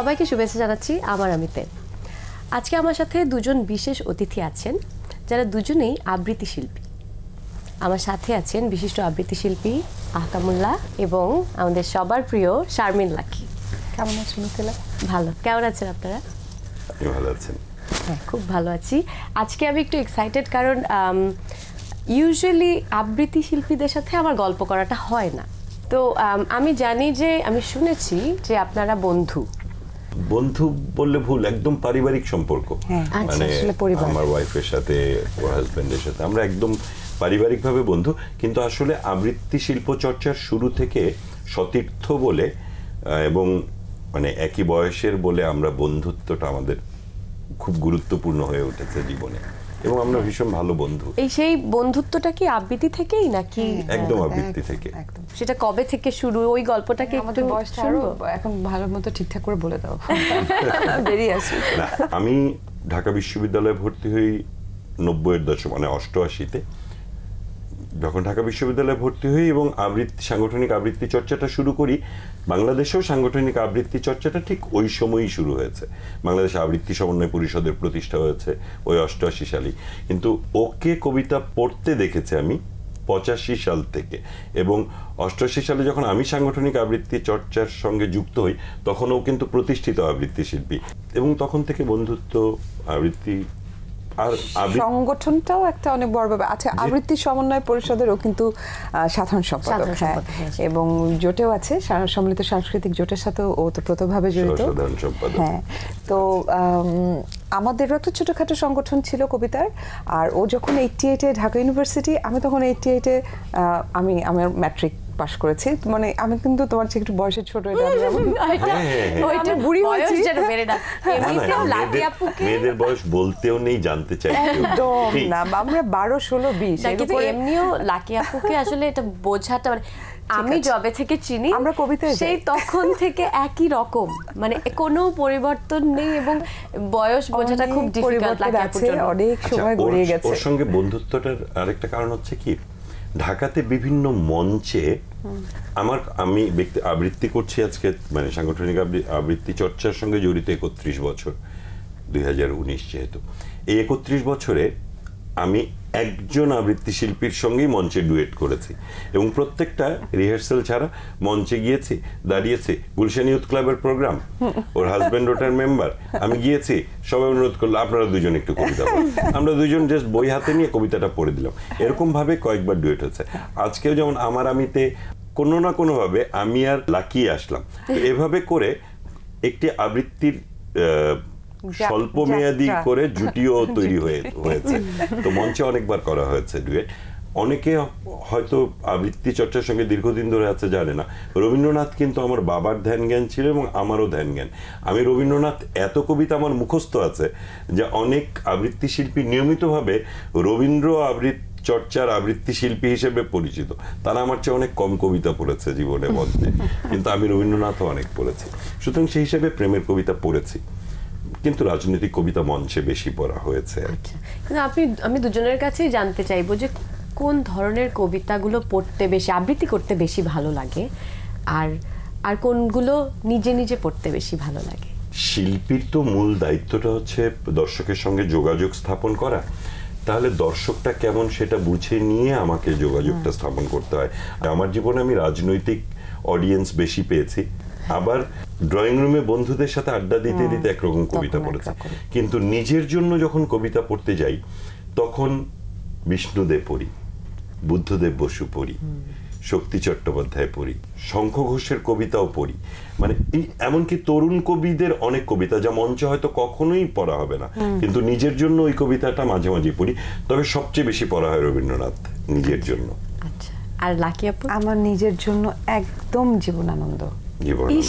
সবাইকে শুভেচ্ছা জানাচ্ছি আমার আমিতে আজকে আমার সাথে দুজন বিশেষ অতিথি আছেন যারা দুজনেই আবৃত্তি শিল্পী। আমার সাথে আছেন বিশিষ্ট আবৃত্তি শিল্পী আহকামুল্লাহ এবং আমাদের সবার প্রিয় শারমিন লাকি। কেমন আছেন ভালো। কেমন আছেন আপনারা? আপনি ভালো আছেন হ্যাঁ খুব ভালো আছি। আজকে আমি একটু এক্সাইটেড কারণ ইউজুয়ালি আবৃত্তি শিল্পীদের সাথে আমার গল্প করাটা হয় না। তো আমি জানি যে আমি শুনেছি যে আপনারা বন্ধু। বন্ধু বললে ভুল একদম পারিবারিক সম্পর্ক। হ্যাঁ, আচ্ছা, মানে আমার ওয়াইফের সাথে ওর হাজবেন্ডের সাথে আমরা একদম পারিবারিকভাবে বন্ধু। কিন্তু আসলে আবৃত্তি শিল্প চর্চার শুরু থেকে সতীর্থ বলে এবং মানে একই বয়সের বলে আমরা বন্ধুত্বটা আমাদের খুব গুরুত্বপূর্ণ হয়ে উঠেছে জীবনে। এবং আমরা ভীষণ ভালো বন্ধু। এই সেই বন্ধুত্বটা কি আবৃত্তি থেকেই নাকি একদম আবৃত্তি থেকে। একদম। সেটা কবে থেকে শুরু? ওই গল্পটাকে একটু আমাদের বয়সটা আরও এখন ভালো মতো ঠিকঠাক করে বলে দাও। বেরিয়ে আসি। আমি ঢাকা বিশ্ববিদ্যালয়ে ভর্তি হই নব্বইয়ের দশক মানে অষ্টআশিতে। যখন ঢাকা বিশ্ববিদ্যালয়ে ভর্তি হই এবং আবৃত্তি, সাংগঠনিক আবৃত্তি চর্চাটা শুরু করি, বাংলাদেশেও সাংগঠনিক আবৃত্তি চর্চাটা ঠিক ওই সময়ই শুরু হয়েছে। বাংলাদেশ আবৃত্তি সমন্বয় পরিষদের প্রতিষ্ঠা হয়েছে ওই অষ্টআশি সালেই। কিন্তু ওকে কবিতা পড়তে দেখেছি আমি পঁচাশি সাল থেকে এবং অষ্টআশি সালে যখন আমি সাংগঠনিক আবৃত্তি চর্চার সঙ্গে যুক্ত হই তখনও কিন্তু প্রতিষ্ঠিত আবৃত্তি শিল্পী। এবং তখন থেকে বন্ধুত্ব, আবৃত্তি আর সংগঠনটাও একটা অনেক বড় ব্যাপার। আচ্ছা আবৃত্তি সমন্বয় পরিষদেরও কিন্তু সাধারণ সম্পাদক হ্যাঁ। হ্যাঁ। এবং জোটেও আছে সম্মিলিত সাংস্কৃতিক জোটের সাথেও ও তো প্রতভাবে জড়িত। হ্যাঁ তো আম, আমাদেরও একটা ছোটখাটো সংগঠন ছিল কবিতার আর ও যখন এইটটি এইটে ঢাকা ইউনিভার্সিটি আমি তখন এইটটি এইটে আমি আমার ম্যাট্রিক পাশ করেছি। মানে আমি কিন্তু তোমার চেয়ে একটু বয়সে ছোট এটা ওইটা- বুড়ি হয়েছি। বেড়ে না। এমনিতেও মেয়েদের- আপুকে মেয়েদের বয়স বলতেও নেই জানতে চাই একদম না আমরা কিন্তু এমনিও লাকি আপুকে আসলে এটা বোঝাটা মানে আমি। জবে থেকে চিনি আমরা কবিতা সেই তখন থেকে একই রকম। মানে কোনো পরিবর্তন নেই এবং বয়স বোঝাটা খুব অনেক ডিফিকাল্ট জন্য। অনেক আচ্ছা, সময় গড়িয়ে গেছে। ওর সঙ্গে বন্ধুত্বটার আরেকটা কারণ হচ্ছে কি? ঢাকাতে বিভিন্ন মঞ্চে আমার আমি ব্যক্তি আবৃত্তি করছি আজকে মানে সাংগঠনিক আবৃ- আবৃত্তি চর্চার সঙ্গে জড়িত একত্রিশ বছর দু হাজার উনিশ যেহেতু। এই একত্রিশ বছরে আমি একজন আবৃত্তি শিল্পীর সঙ্গেই মঞ্চে ডুয়েট করেছি। এবং প্রত্যেকটা রিহার্সাল ছাড়া মঞ্চে গিয়েছি, দাঁড়িয়েছি। গুলশান ইউথ ক্লাবের প্রোগ্রাম ওর হাজব্যান্ড ওটার মেম্বার আমি গিয়েছি, সবাই অনুরোধ করল, আপনারা দুজন একটু কবিতা আমরা দুজন জাস্ট বই হাতে নিয়ে কবিতাটা পড়ে দিলাম। এরকম ভাবে কয়েকবার ডুয়েট হয়েছে। আজকেও যেমন আমার আমিতে কোনো না কোনো ভাবে আমি আর লাকিয়ে আসলাম। এভাবে করে একটি আবৃত্তির স্বল্প মেয়াদি করে জুটিও তৈরি হয়েছে। তো মঞ্চে অনেকবার করা হয়েছে ডুয়েট। অনেকে হয়তো আবৃত্তি চর্চার সঙ্গে দীর্ঘদিন ধরে আছে জানে না। রবীন্দ্রনাথ কিন্তু আমার বাবার ধ্যান জ্ঞান ছিল এবং আমারও ধ্যান জ্ঞান আমি রবীন্দ্রনাথ এত কবিতা আমার মুখস্থ আছে যে অনেক আবৃত্তি শিল্পী নিয়মিতভাবে রবীন্দ্র আবৃত্তি চর্চার আবৃত্তি শিল্পী হিসেবে পরিচিত। তারা আমার চেয়ে অনেক কম কবিতা পড়েছে জীবনে মধ্যে কিন্তু আমি রবীন্দ্রনাথও অনেক পড়েছি। সুতরাং সেই হিসেবে প্রেমের কবিতা পড়েছি। কিন্তু রাজনৈতিক কবিতা মঞ্চে বেশি পড়া হয়েছে। আর কিন্তু আপনি আমি দুজনের কাছেই জানতে চাইব যে কোন ধরনের কবিতাগুলো পড়তে বেশি আবৃত্তি করতে বেশি ভালো লাগে? আর আর কোনগুলো নিজে নিজে পড়তে বেশি ভালো লাগে? শিল্পীর তো মূল দায়িত্বটা হচ্ছে দর্শকের সঙ্গে যোগাযোগ স্থাপন করা। তাহলে দর্শকটা কেমন সেটা বুঝে নিয়ে আমাকে যোগাযোগটা স্থাপন করতে হয়। আমার জীবনে আমি রাজনৈতিক অডিয়েন্স বেশি পেয়েছি। আবার ড্রয়িং রুমে বন্ধুদের সাথে আড্ডা দিতে দিতে একরকম কবিতা পড়েছি। কিন্তু নিজের জন্য যখন কবিতা পড়তে যাই তখন বিষ্ণুদেব পড়ি বুদ্ধদেব বসু পড়ি শক্তি চট্টোপাধ্যায় পড়ি শঙ্খ ঘোষের কবিতাও পড়ি। মানে এমনকি তরুণ কবিদের অনেক কবিতা যা মঞ্চে হয়তো কখনোই পড়া হবে না। কিন্তু নিজের জন্য ওই কবিতাটা মাঝে মাঝে পড়ি। তবে সবচেয়ে বেশি পড়া হয় রবীন্দ্রনাথ নিজের জন্য। আচ্ছা আর লাকি আপু? আমার নিজের জন্য একদম জীবনানন্দ। জীবনানন্দ।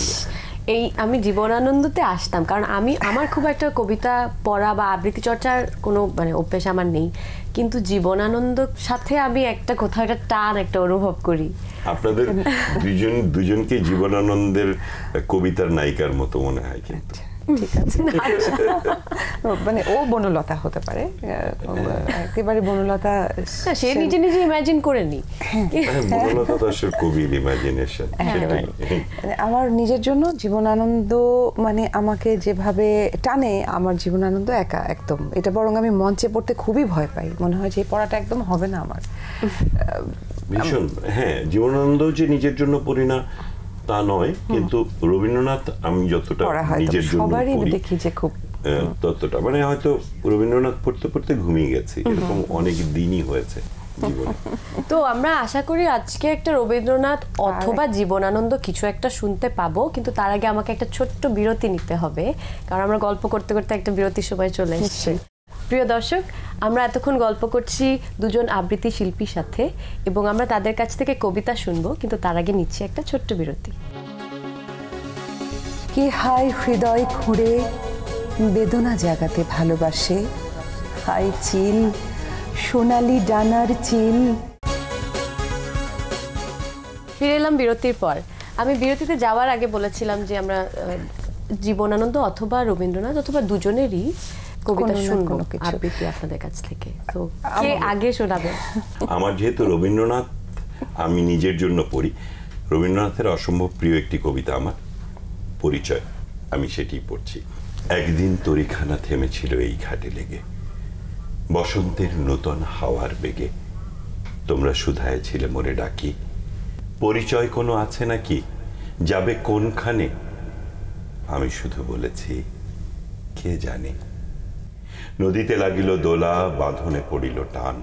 এই আমি জীবনানন্দতে আসতাম। কারণ আমি আমার খুব একটা কবিতা পড়া বা আবৃত্তি চর্চার কোনো মানে অভ্যেস আমার নেই। কিন্তু জীবনানন্দ সাথে আমি একটা কোথাও একটা টান একটা অনুভব করি। আপনাদের দুজন দুজনকে জীবনানন্দের কবিতার নায়িকার মতো মনে হয় কিন্তু। ঠিক আছে মানে ও বনলতা হতে পারে। একেবারে বনলতা সে নিজে নিজে ইমাজিন করে নি। হ্যাঁ, বনলতা তো আসলে কবির ইমাজিনেশন মানে আমার নিজের জন্য জীবনানন্দ মানে আমাকে যেভাবে টানে আমার জীবনানন্দ একা একদম। এটা বরং আমি মঞ্চে পড়তে খুবই ভয় পাই। মনে হয় যে পড়াটা একদম হবে না আমার। ভীষণ। হ্যাঁ জীবনানন্দ যে নিজের জন্য পড়ি না তা নয় কিন্তু রবীন্দ্রনাথ আমি যতটা নিজের জন্য সবারই দেখি যে খুব ততটা। মানে হয়তো রবীন্দ্রনাথ পড়তে পড়তে ঘুমিয়ে গেছি এরকম অনেক দিনই হয়েছে তো আমরা আশা করি আজকে একটা রবীন্দ্রনাথ অথবা জীবনানন্দ কিছু একটা শুনতে পাবো কিন্তু তার আগে আমাকে একটা ছোট্ট বিরতি নিতে হবে কারণ আমরা গল্প করতে করতে একটা বিরতির সময় চলে এসেছি। প্রিয় দর্শক আমরা এতক্ষণ গল্প করছি দুজন আবৃত্তি শিল্পীর সাথে এবং আমরা তাদের কাছ থেকে কবিতা শুনব কিন্তু তার আগে নিচ্ছি একটা ছোট্ট বিরতি। কে হায় হৃদয় খুঁড়ে বেদনা জাগাতে ভালোবাসে? হায় চিল সোনালি ডানার চিল। ফিরে এলাম বিরতির পর। আমি বিরতিতে যাওয়ার আগে বলেছিলাম যে আমরা জীবনানন্দ অথবা রবীন্দ্রনাথ অথবা দুজনেরই কবিতা শুনব আবৃত্তি আপনাদের কাছ থেকে। তো কে আগে শোনাবে? আমার যেহেতু রবীন্দ্রনাথ আমি নিজের জন্য পড়ি। রবীন্দ্রনাথের অসম্ভব প্রিয় একটি কবিতা আমার পরিচয় আমি সেটি পড়ছি। একদিন তরিখানা থেমেছিল এই ঘাটে লেগে। বসন্তের নূতন হাওয়ার বেগে। তোমরা সুধায় ছিলে মোরে ডাকি। পরিচয় কোনো আছে নাকি? যাবে কোনখানে? আমি শুধু বলেছি কে জানে? নদীতে লাগিল দোলা, বাঁধনে পড়িল টান।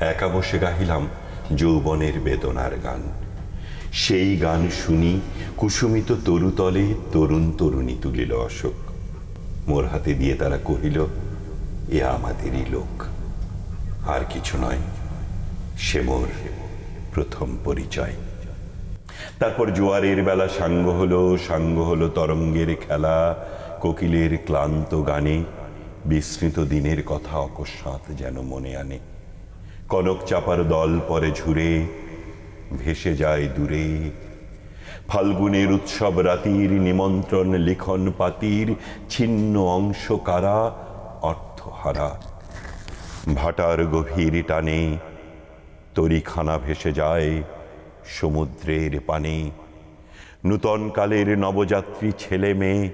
একা বসে গাহিলাম যৌবনের বেদনার গান। সেই গান শুনি কুসুমিত তরুতলে তরুণ তরুণী তুলিল অশোক। মোর হাতে দিয়ে তারা কহিল, এ আমাদেরই লোক। আর কিছু নয়, সে মোর প্রথম পরিচয়। তারপর জোয়ারের বেলা সাঙ্গ হলো সাঙ্গ হলো তরঙ্গের খেলা, কোকিলের ক্লান্ত গানে। বিস্মৃত দিনের কথা অকস্মাৎ যেন মনে আনে। কনক চাপার দল পরে ঝুরে, ভেসে যায় দূরে। ফাল্গুনের উৎসব রাতির নিমন্ত্রণ লিখন পাতির, ছিন্ন অংশ কারা, অর্থহারা। ভাটার গভীর টানে তরিখানা ভেসে যায় সমুদ্রের পানে। নূতন কালের নবযাত্রী ছেলে মেয়ে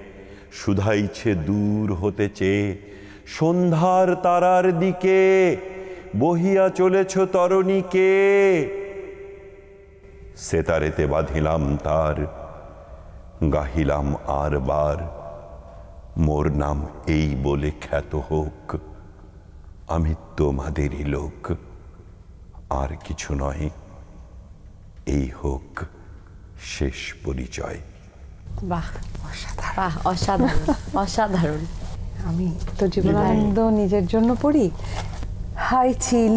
শুধাইছে দূর হতে চেয়ে সন্ধ্যার তারার দিকে, বহিয়া চলেছ তরণীকে। সেতারেতে বাঁধিলাম তার, গাহিলাম আর বার। মোর নাম এই বলে খ্যাত হোক, আমি তোমাদেরই লোক। আর কিছু নয়, এই হোক শেষ পরিচয়। বাহ বাহ, অসাধারণ অসাধারণ। আমি তো জীবনানন্দ নিজের জন্য পড়ি। হাই চিল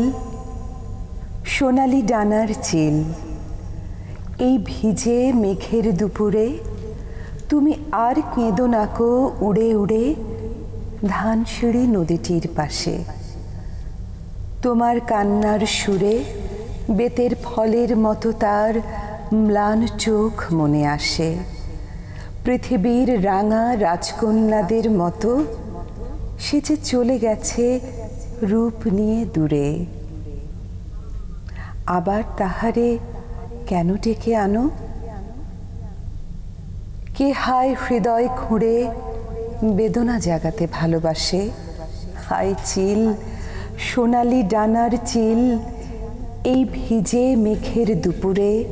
সোনালি ডানার চিল এই ভিজে মেঘের দুপুরে তুমি আর কেঁদো নাকো উড়ে উড়ে ধানসিঁড়ি নদীটির পাশে। তোমার কান্নার সুরে বেতের ফলের মতো তার ম্লান চোখ মনে আসে। পৃথিবীর রাঙা রাজকন্যাদের মতো সে যে চলে গেছে রূপ নিয়ে দূরে। আবার তাহারে কেন ডেকে আনো? কে হায় হৃদয় খুঁড়ে বেদনা জাগাতে ভালোবাসে? হায় চিল, সোনালি ডানার চিল, এই ভিজে মেঘের দুপুরে।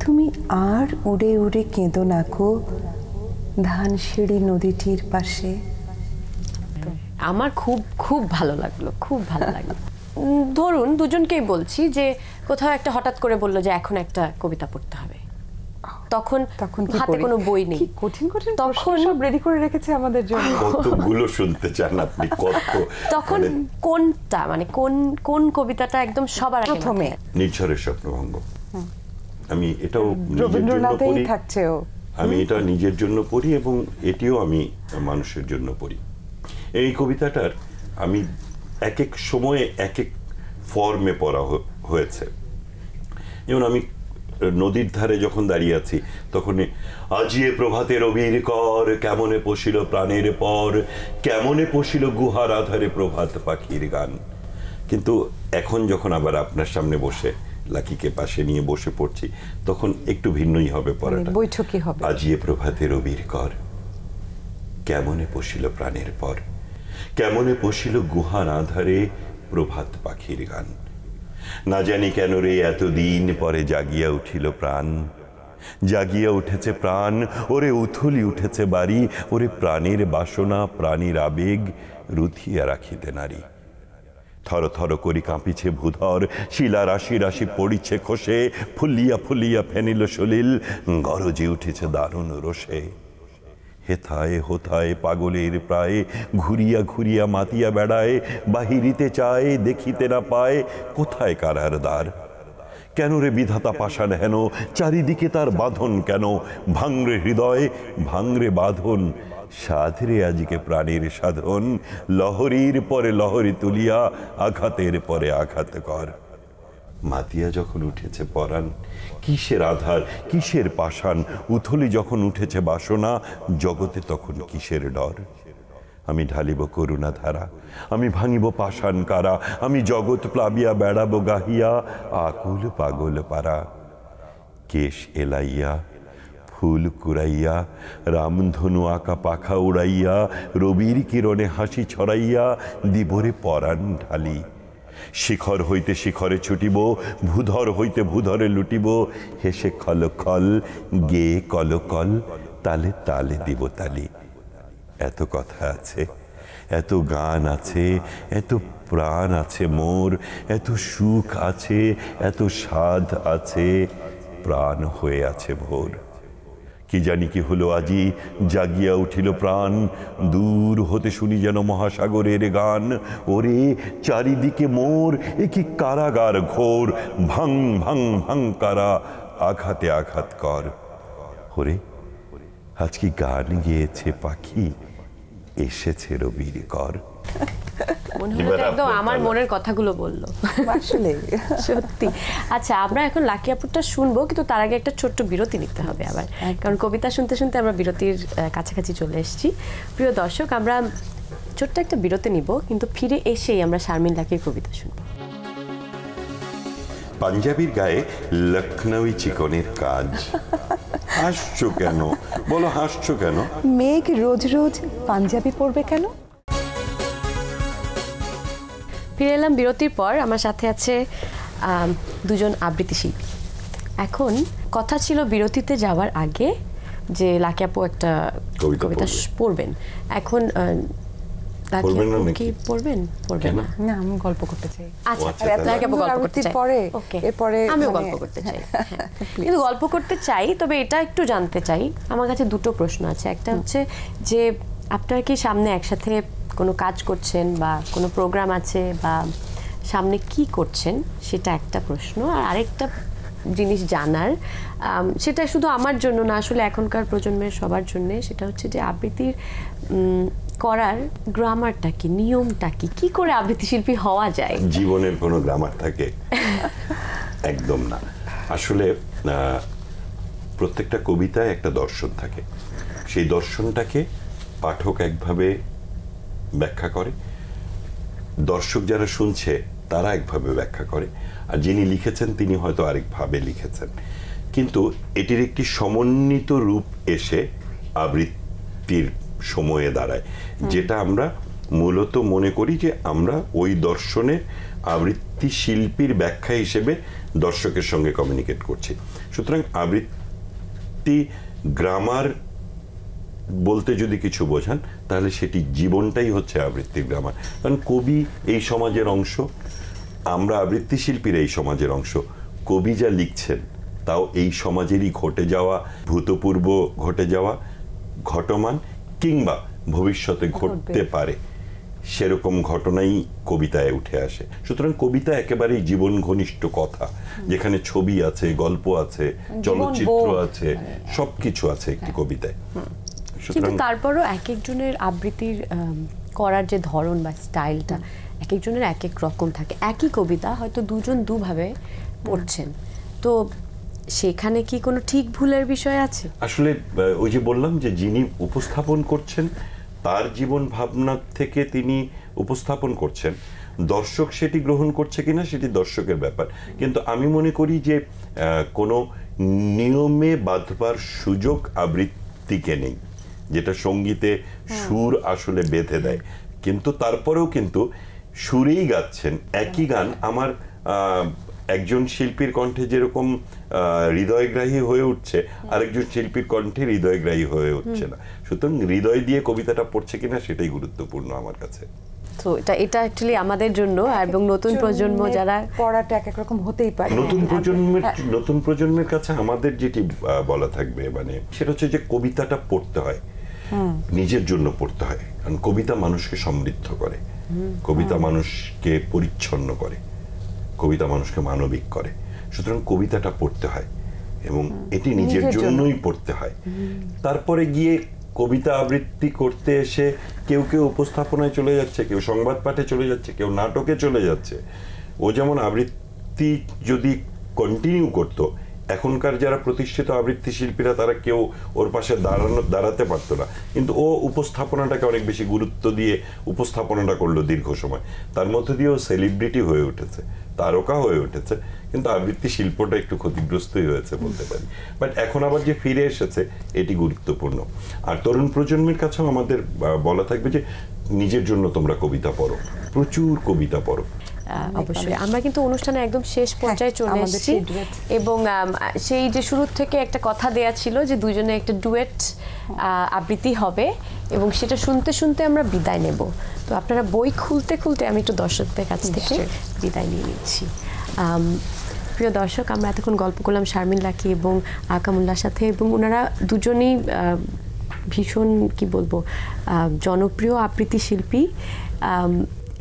তুমি আর উড়ে উড়ে কেঁদো নাকো ধানসিঁড়ি নদীটির পাশে। আমার খুব খুব ভালো লাগল খুব ভালো লাগল। ধরুন দুজনকেই বলছি যে কোথাও একটা হঠাৎ করে বলল যে এখন একটা কবিতা পড়তে হবে। তখন তখন হাতে কোনো বই নেই। কঠিন কঠিন তখন সব রেডি করে রেখেছে আমাদের জন্য। কতগুলো শুনতে চান আপনি কত তখন মানে কোনটা মানে কোন কোন কবিতাটা একদম সবার আগে প্রথমে? নির্ঝরের স্বপ্নভঙ্গ। আমি এটাও রবীন্দ্রনাথেই থাকছে ও। আমি এটা নিজের জন্য পড়ি এবং এটিও আমি মানুষের জন্য পড়ি। এই কবিতাটার আমি এক এক সময়ে এক এক ফর্মে পড়া হয়েছে। যেমন আমি নদীর ধারে যখন দাঁড়িয়ে আছি তখন আজিয়ে প্রভাতের অবির কর কেমনে পশিল প্রাণের পর কেমনে পশিল গুহার আধারে প্রভাত পাখির গান? কিন্তু এখন যখন আবার আপনার সামনে বসে লাকিকে পাশে নিয়ে বসে পড়ছি তখন একটু ভিন্নই হবে পড়াটা। মানে বৈঠকি হবে। আজিয়ে প্রভাতের অবির কর কেমনে পশিল প্রাণের পর? কেমনে পশিল গুহার আধারে প্রভাত পাখির গান? না জানি কেন রে এতদিন পরে জাগিয়া উঠিল প্রাণ। জাগিয়া উঠেছে প্রাণ, ওরে উথলি উঠেছে বাড়ি, ওরে প্রাণের বাসনা, প্রাণীর আবেগ রুথিয়া রাখিতে নারী। থর থর করি কাঁপিছে ভূধর, শিলা রাশি রাশি পড়িছে খসে, ফুলিয়া ফুলিয়া ফেনিল সলিল, গরজে উঠেছে দারুণ রোষে। হেথায় হোথায় পাগলের প্রায়, ঘুরিয়া ঘুরিয়া মাতিয়া বেড়ায়, বাহিরিতে চায়, দেখিতে না পায়, কোথায় কারার দ্বার? কেন রে বিধাতা পাষাণ হেন, চারিদিকে তার বাঁধন কেন? ভাঙরে হৃদয়, ভাঙরে বাঁধন, সাধরে আজকে প্রাণীর সাধন, লহরীর পরে লহরী তুলিয়া, আঘাতের পরে আঘাত কর। মাতিয়া যখন উঠেছে পরাণ, কিসের আধার, কিসের পাষাণ, উথলি যখন উঠেছে বাসনা, জগতে তখন কিসের ডর? আমি ঢালিব করুণা ধারা আমি ভাঙিব পাষাণ কারা, আমি জগৎ প্লাবিয়া বেড়াবো গাহিয়া, আকুল পাগল পারা। কেশ এলাইয়া, ফুল কুড়াইয়া, রামধনু আঁকা পাখা উড়াইয়া, রবির কিরণে হাসি ছড়াইয়া, দিবরে পরাণ ঢালি। শিখর হইতে শিখরে ছুটিব, ভূধর হইতে ভূধরে লুটিব। হেসে খল খল, গে কল কল, তালে তালে দিব তালি। এত কথা আছে, এত গান আছে, এত প্রাণ আছে মোর, এত সুখ আছে, এত স্বাদ আছে, প্রাণ হয়ে আছে ভোর। কি জানি কি হলো আজি? জাগিয়া উঠিল প্রাণ। দূর হতে শুনি যেন মহাসাগরের গান। ওরে, চারিদিকে মোর এ কি কারাগার ঘোর। ভাং ভাং ভাং কারা, আঘাতে আঘাত কর। ওরে আজকে গান গেয়েছে পাখি? এসেছে রবির কর। মনে হলো একদম আমার মনের কথাগুলো বলল। আসলে সত্যি। আচ্ছা আমরা এখন লাকি আপুরটা শুনব কিন্তু তার আগে একটা ছোট্ট বিরতি নিতে হবে আবার। কারণ কবিতা শুনতে শুনতে আমরা বিরতির কাছাকাছি চলে এসেছি। প্রিয় দর্শক আমরা ছোট্ট একটা বিরতি নিব কিন্তু ফিরে এসেই আমরা শারমিন লাকির কবিতা শুনব। পাঞ্জাবির গায়ে লখনৌই চিকনের কাজ। হাসছো কেন? বলো হাসছো কেন? মেঘ রোজ রোজ পাঞ্জাবি পরবে কেন? ফিরে এলাম বিরতির পর। আমার সাথে আছে দুজন আবৃত্তি শিল্পী। এখন কথা ছিল বিরতিতে যাওয়ার আগে যে লাকি আপু একটা কবিতা পড়বেন। এখন? কি পড়বেন? পড়বেন না। আমি গল্প করতে চাই। আচ্ছা আচ্ছা, তাহলে লাকি আপু গল্প করতে চাই। পরে, এরপরে মানে- গল্প করতে চাই। হ্যাঁ। কিন্তু গল্প করতে চাই তবে এটা একটু জানতে চাই। আমার কাছে দুটো প্রশ্ন আছে। একটা হচ্ছে যে আপনারা কি সামনে একসাথে কোনো কাজ করছেন বা কোনো প্রোগ্রাম আছে বা সামনে কি করছেন, সেটা একটা প্রশ্ন। আর আরেকটা জিনিস জানার সেটা শুধু আমার জন্য না, আসলে এখনকার প্রজন্মের সবার জন্য, সেটা হচ্ছে যে আবৃত্তির করার গ্রামারটা কি, নিয়মটা কি কি করে আবৃত্তি শিল্পী হওয়া যায়? জীবনের কোনো গ্রামার থাকে একদম না। আসলে প্রত্যেকটা কবিতায় একটা দর্শন থাকে। সেই দর্শনটাকে পাঠক একভাবে ব্যাখ্যা করে। দর্শক যারা শুনছে তারা একভাবে ব্যাখ্যা করে। আর যিনি লিখেছেন তিনি হয়তো আরেকভাবে লিখেছেন। কিন্তু এটির একটি সমন্বিত রূপ এসে আবৃত্তির সময়ে দাঁড়ায়। যেটা আমরা মূলত মনে করি যে আমরা ওই দর্শনের আবৃত্তি শিল্পীর ব্যাখ্যা হিসেবে দর্শকের সঙ্গে কমিউনিকেট করছি। সুতরাং আবৃত্তি গ্রামার বলতে যদি কিছু বোঝান তাহলে সেটি জীবনটাই হচ্ছে আবৃত্তির গ্রামার কারণ কবি এই সমাজের অংশ আমরা আবৃত্তি শিল্পীর এই সমাজের অংশ। কবি যা লিখছেন তাও এই সমাজেরই ঘটে যাওয়া ভূতপূর্ব ঘটে যাওয়া ঘটমান কিংবা ভবিষ্যতে ঘটতে পারে। সেরকম ঘটনাই কবিতায় উঠে আসে। সুতরাং কবিতা একেবারেই জীবন ঘনিষ্ঠ কথা যেখানে ছবি আছে গল্প আছে চলচ্চিত্র। আছে সবকিছু আছে একটি কবিতায়। কিন্তু তারপরও এক একজনের আবৃত্তির করার যে ধরন বা স্টাইলটা এক একজনের এক এক রকম থাকে। একই কবিতা হয়তো দুজন দুভাবে পড়ছেন। তো সেখানে কি কোনো ঠিক ভুলের বিষয় আছে? আসলে ওই যে বললাম যে যিনি উপস্থাপন করছেন তার জীবন ভাবনা থেকে তিনি উপস্থাপন করছেন। দর্শক সেটি গ্রহণ করছে কিনা সেটি দর্শকের ব্যাপার। কিন্তু আমি মনে করি যে কোনো নিয়মে বাঁধবার সুযোগ আবৃত্তিকে নেই। যেটা সঙ্গীতে সুর আসলে বেঁধে দেয়। কিন্তু তারপরেও কিন্তু সুরেই গাচ্ছেন। একই গান আমার আহ, একজন শিল্পীর কণ্ঠে যেরকম আহ, হৃদয়গ্রাহী হয়ে উঠছে আরেকজন শিল্পীর কণ্ঠে হৃদয়গ্রাহী হয়ে উঠছে না। সুতরাং হৃদয় দিয়ে কবিতাটা পড়ছে কিনা সেটাই গুরুত্বপূর্ণ আমার কাছে। তো এটা এটা অ্যাকচুয়ালি আমাদের জন্য এবং নতুন প্রজন্ম যারা পড়াটা এক এক রকম হতেই পারে। নতুন প্রজন্মের হ্যাঁ। নতুন প্রজন্মের কাছে আমাদের যেটি বলা থাকবে মানে সেটা হচ্ছে যে কবিতাটা পড়তে হয়। নিজের জন্য পড়তে হয়। কারণ কবিতা মানুষকে সমৃদ্ধ করে। কবিতা মানুষকে পরিচ্ছন্ন করে। কবিতা মানুষকে মানবিক করে। সুতরাং কবিতাটা পড়তে হয় এবং এটি নিজের নিজের জন্যই পড়তে হয়। তারপরে গিয়ে কবিতা আবৃত্তি করতে এসে কেউ কেউ উপস্থাপনায় চলে যাচ্ছে কেউ সংবাদ পাঠে চলে যাচ্ছে কেউ নাটকে চলে যাচ্ছে। ও যেমন আবৃত্তি যদি কন্টিনিউ করতো এখনকার যারা প্রতিষ্ঠিত আবৃত্তি শিল্পীরা, তারা কেউ ওর পাশে দাঁড়ানো, দাঁড়াতে পারতো না। কিন্তু ও উপস্থাপনাটাকে অনেক বেশি গুরুত্ব দিয়ে উপস্থাপনাটা করল দীর্ঘ সময়। তার মধ্যে দিয়ে ও সেলিব্রিটি হয়ে উঠেছে, তারকা হয়ে উঠেছে, কিন্তু আবৃত্তি শিল্পটা একটু ক্ষতিগ্রস্তই হয়েছে বলতে পারি। বাট এখন আবার যে ফিরে এসেছে, এটি গুরুত্বপূর্ণ। আর তরুণ প্রজন্মের কাছেও আমাদের বলা থাকবে যে, নিজের জন্য তোমরা কবিতা পড়ো, প্রচুর কবিতা পড়ো। অবশ্যই। আমরা কিন্তু অনুষ্ঠানে একদম শেষ পর্যায়ে চলে হ্যাঁ, এসেছি। এবং সেই যে শুরু থেকে একটা কথা দেয়া ছিল যে দুজনে একটা ডুয়েট আবৃত্তি হবে এবং সেটা শুনতে শুনতে আমরা বিদায় নেব। তো আপনারা বই খুলতে খুলতে আমি একটু দর্শকদের কাছ থেকে বিদায় নিয়ে নিচ্ছি। প্রিয় দর্শক আমরা এতক্ষণ গল্প করলাম শারমিন লাকি এবং আকামুল্লার সাথে এবং ওনারা দুজনেই ভীষণ কি বলব জনপ্রিয় আবৃত্তি শিল্পী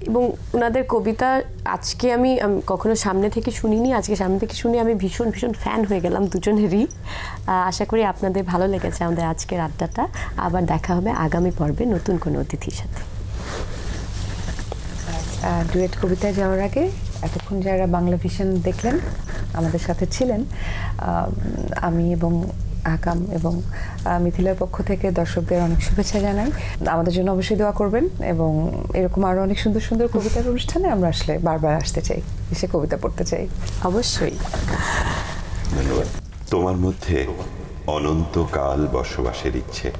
এবং ওনাদের কবিতা আজকে আমি কখনো সামনে থেকে শুনিনি, আজকে সামনে থেকে শুনে আমি ভীষণ ভীষণ ফ্যান হয়ে গেলাম দুজনেরই। আশা করি আপনাদের ভালো লেগেছে আমাদের আজকের আড্ডাটা। আবার দেখা হবে আগামী পর্বে নতুন কোনো অতিথির সাথে। ডুয়েট কবিতায় যাওয়ার আগে এতক্ষণ যারা বাংলা ভিশন দেখলেন, আমাদের সাথে ছিলেন আমি এবং আকাম এবং মিথিলার পক্ষ থেকে দর্শকদের অনেক শুভেচ্ছা জানাই। আমাদের জন্য অবশ্যই দোয়া করবেন এবং এরকম আরও অনেক সুন্দর সুন্দর কবিতার অনুষ্ঠানে আমরা আসলে বারবার আসতে চাই এসে কবিতা পড়তে চাই। অবশ্যই। ধন্যবাদ। তোমার মধ্যে অনন্তকাল বসবাসের ইচ্ছে।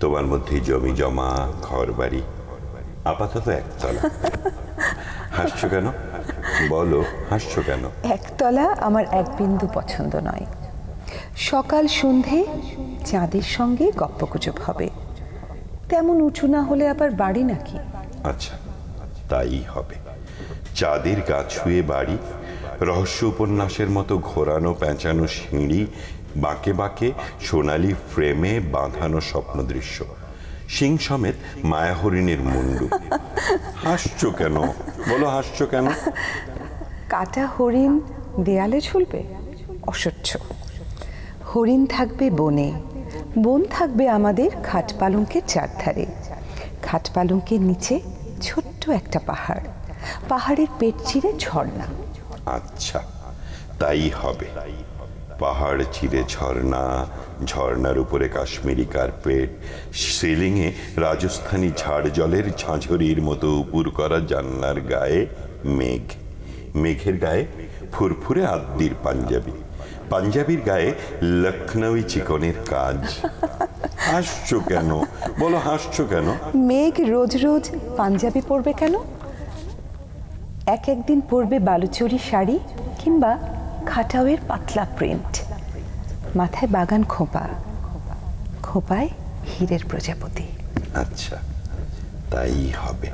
তোমার মধ্যে জমি জমা ঘর বাড়ি আপাতত একতলা। হাসছো কেন? বলো হাসছো কেন? একতলা আমার এক বিন্দু পছন্দ নয়। সকাল সন্ধে চাঁদের সঙ্গে গপ্পগুজব হবে। তেমন উঁচু না হলে আবার বাড়ি নাকি? আচ্ছা তাই হবে। চাঁদের গা ছুঁয়ে বাড়ি রহস্য উপন্যাসের মতো ঘোরানো প্যাঁচানো সিঁড়ি বাঁকে বাঁকে সোনালি ফ্রেমে বাঁধানো স্বপ্ন দৃশ্য। সিং সমেত মায়াহরিণের মুন্ডু। হাসছো কেন? বলো হাসছো কেন? কাটা হরিণ দেয়ালে ঝুলবে? অসহ্য। হরিণ থাকবে বনে, বন থাকবে আমাদের খাট পালঙ্কের চারধারে। খাট পালঙ্কের নিচে ছোট্ট একটা পাহাড়, পাহাড়ের পেট চিরে ঝর্ণা। আচ্ছা তাই হবে। পাহাড় চিরে ঝর্ণা, ঝর্ণার উপরে কাশ্মীরি কার্পেট সিলিংয়ে রাজস্থানী ঝাড় জলের ঝাঁঝরির মতো উপুর করা জানলার গায়ে মেঘ। মেঘের গায়ে ফুরফুরে আদ্দির পাঞ্জাবি। পাঞ্জাবির গায়ে লখনৌই চিকনের কাজ। হাসছো কেন? বলো হাসছো কেন? মেঘ রোজ রোজ পাঞ্জাবি পরবে কেন? এক একদিন পরবে বালুচরি শাড়ি কিংবা খাটাওয়ের পাতলা প্রিন্ট। মাথায় বাগান খোপা খোপায় হীরের প্রজাপতি। আচ্ছা তাই হবে।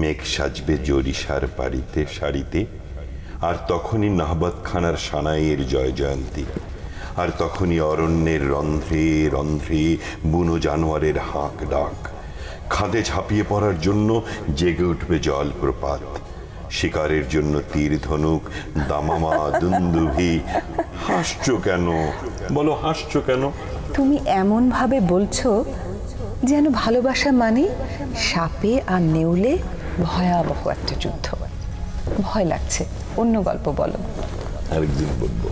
মেঘ সাজবে জরিসার বাড়িতে শাড়িতে আর তখনই নাহবাদ খানার সানাইয়ের জয় জয়ন্তী আর তখনই অরণ্যের রন্ধ্রে রন্ধ্রে বুনো জানোয়ারের হাঁক ডাক। খাদে ঝাঁপিয়ে পড়ার জন্য জেগে উঠবে জলপ্রপাত। শিকারের জন্য তীর ধনুক, দামামা দুন্দুভি। হাসছো কেন? বলো, হাসছো কেন? তুমি এমন ভাবে বলছো যেন ভালোবাসা মানে সাপে আর নেউলে ভয়াবহ একটা যুদ্ধ। ভয় লাগছে। অন্য গল্প বলো। আরেকদিন বলব।